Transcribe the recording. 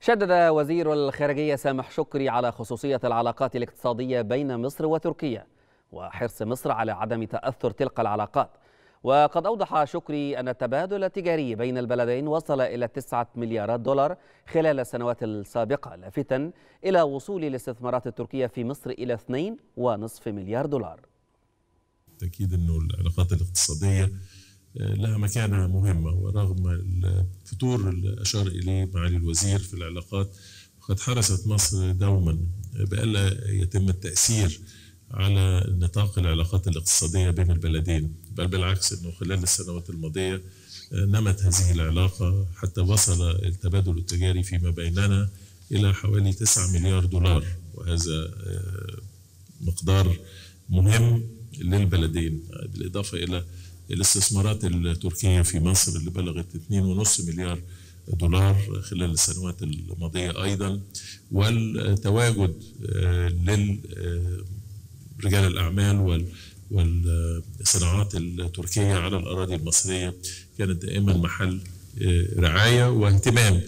شدد وزير الخارجية سامح شكري على خصوصية العلاقات الاقتصادية بين مصر وتركيا وحرص مصر على عدم تأثر تلك العلاقات. وقد أوضح شكري أن التبادل التجاري بين البلدين وصل إلى 9 مليارات دولار خلال السنوات السابقة لافتا إلى وصول الاستثمارات التركية في مصر إلى 2.5 مليار دولار. تأكيد أنه العلاقات الاقتصادية لها مكانة مهمة ورغم الفتور اللي أشار إليه معالي الوزير في العلاقات قد حرصت مصر دوما بألا يتم التأثير على نطاق العلاقات الاقتصادية بين البلدين بل بالعكس أنه خلال السنوات الماضية نمت هذه العلاقة حتى وصل التبادل التجاري فيما بيننا إلى حوالي 9 مليار دولار وهذا مقدار مهم للبلدين بالإضافة إلى الاستثمارات التركية في مصر اللي بلغت 2.5 مليار دولار خلال السنوات الماضية أيضا والتواجد لرجال الأعمال والصناعات التركية على الأراضي المصرية كانت دائما محل رعاية واهتمام